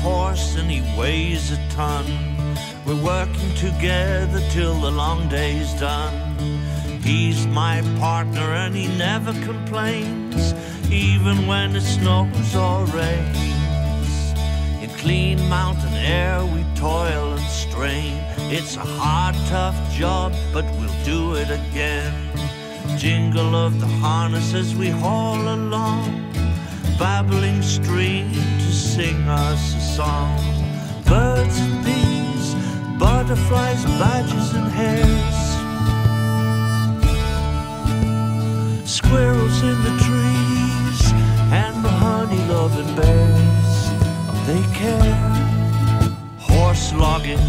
horse and he weighs a ton. We're working together till the long day's done. He's my partner and he never complains, even when it snows or rains. In clean mountain air we toil and strain. It's a hard, tough job, but we'll do it again. Jingle of the harness as we haul along babbling stream to sing us a song. Birds and bees, butterflies, badgers and hares. Squirrels in the trees and the honey loving bears. They care. Horse logging,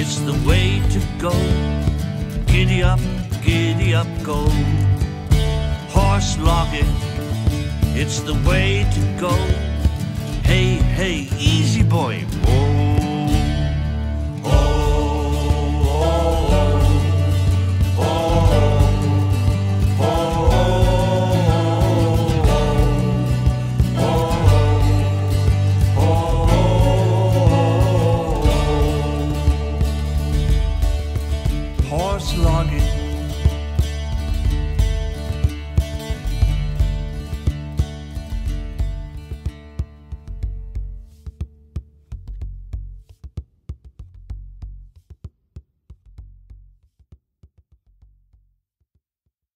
it's the way to go. Giddy up, giddy up, go. Horse logging, it's the way to go. Hey, hey, easy boy. Oh, oh, oh, oh, oh, oh, oh, oh,